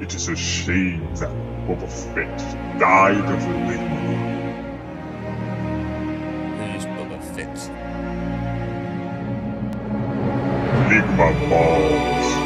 It is a shame that Boba Fett died of Enigma. Who's Boba Fett? Enigma balls.